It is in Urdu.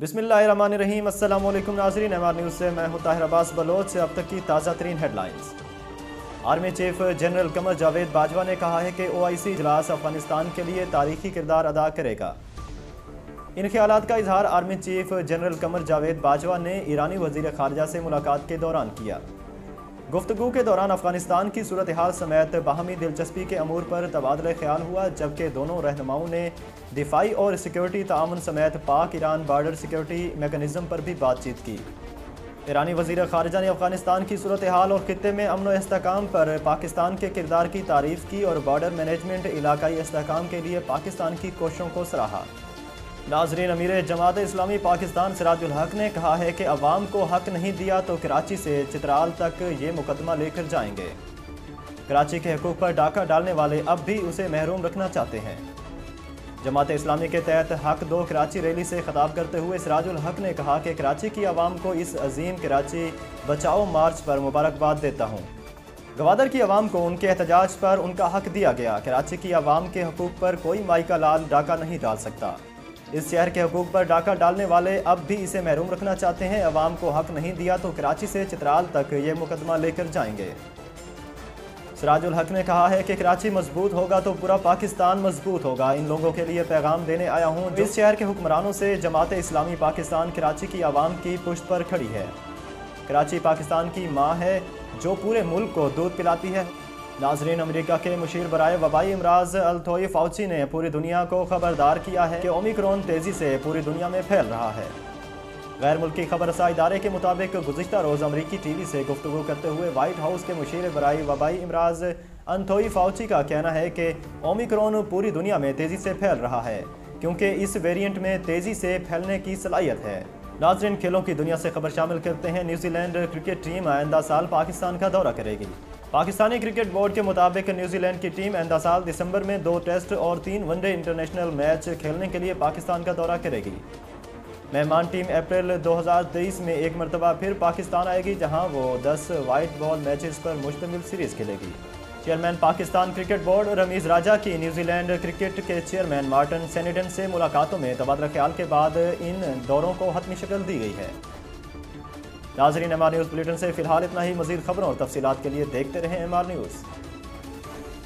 بسم اللہ الرحمن الرحیم السلام علیکم ناظرین ایم نیوز سے میں ہوں طاہر عباس بلوچ. سے اب تک کی تازہ ترین headlines army chief general Qamar Javed Bajwa نے کہا ہے کہ او آئی سی اجلاس افغانستان کے لیے تاریخی کردار ادا کرے گا۔ ان خیالات کا اظہار army chief general Qamar Javed Bajwa نے ایرانی وزیر خارجہ سے ملاقات کے دوران کیا۔ گفتگو کے دوران افغانستان کی صورتحال سمیت باہمی دلچسپی کے امور پر تبادلہ خیال ہوا، جبکہ دونوں رہنماؤں نے دفاعی اور سیکیورٹی تعاون سمیت Pak Iran border security mechanism پر بھی بات چیت کی۔ ایرانی وزیر خارجہ نے افغانستان کی صورتحال اور خطے میں امن و استحکام پر پاکستان کے کردار کی تعریف کی اور بارڈر مینجمنٹ علاقائی استحکام کے لیے پاکستان کی کوششوں کو سراہا۔ ناظرین، امیر جماعت اسلامی پاکستان سراج الحق نے کہا ہے کہ عوام کو حق نہیں دیا تو کراچی سے چترال تک یہ مقدمہ لے کر جائیں گے۔ کراچی کے حقوق پر ڈاکہ ڈالنے والے اب بھی اسے محروم رکھنا چاہتے ہیں۔ جماعت اسلامی کے تحت حق دو کراچی ریلی سے خطاب کرتے ہوئے سراج الحق نے کہا کہ کراچی کی عوام کو اس عظیم کراچی بچاؤ مارچ پر مبارکباد دیتا ہوں۔ گوادر کی عوام کو ان کے احتجاج پر ان کا حق دیا گیا۔ کراچی کی عوام کے حقوق پر کوئی مائکہ لال ڈاکہ نہیں ڈال سکتا۔ اس شہر کے حقوق پر ڈاکہ ڈالنے والے اب بھی اسے محروم رکھنا چاہتے ہیں۔ عوام کو حق نہیں دیا تو کراچی سے چترال تک یہ مقدمہ لے کر جائیں گے۔ سراج الحق نے کہا ہے کہ کراچی مضبوط ہوگا تو پورا پاکستان مضبوط ہوگا۔ ان لوگوں کے لیے پیغام دینے آیا ہوں۔ اس شہر کے حکمرانوں سے جماعت اسلامی پاکستان کراچی کی عوام کی پشت پر کھڑی ہے۔ کراچی پاکستان کی ماں ہے جو پورے ملک کو دودھ پلاتی ہے۔ ناظرین، امریکہ کے مشیر برائے وبائی امراض التوئی فاؤچی نے پوری دنیا کو خبردار کیا ہے کہ اومیکرون تیزی سے پوری دنیا میں پھیل رہا ہے۔ غیر ملکی خبر رساں ادارے کے مطابق گزشتہ روز امریکی ٹی وی سے گفتگو کرتے ہوئے وائٹ ہاؤس کے مشیر برائے وبائی امراض انتھوئی فاؤچی کا کہنا ہے کہ اومیکرون پوری دنیا میں تیزی سے پھیل رہا ہے، کیونکہ اس ویرینٹ میں تیزی سے پھیلنے کی صلاحیت ہے۔ ناظرین، کھیلوں کی دنیا سے خبر شامل کرتے ہیں نیوزی لینڈ کرکٹ ٹیم، آئندہ سال پاکستان کا دورہ کرے گی۔ پاکستانی کرکٹ بورڈ کے مطابق نیوزی لینڈ کی ٹیم آئندہ سال دسمبر میں دو ٹیسٹ اور تین ون ڈے انٹرنیشنل میچ کھیلنے کے لیے پاکستان کا دورہ کرے گی۔ مہمان ٹیم اپریل دو ہزار تیئیس میں ایک مرتبہ پھر پاکستان آئے گی، جہاں وہ دس وائٹ بال میچز پر مشتمل سیریز کھیلے گی۔ Chairman Pakistan cricket board Ramiz Raja کی نیوزی لینڈ کرکٹ کے چیئرمین مارٹن سینیڈن سے ملاقاتوں میں تبادلہ خیال کے بعد ان دوروں کو حتمی شکل دی گئی ہے۔ ناظرین، ایم آر نیوز بلیٹن سے فی الحال اتنا ہی۔ مزید خبروں اور تفصیلات کے لیے دیکھتے رہیں ایم آر نیوز۔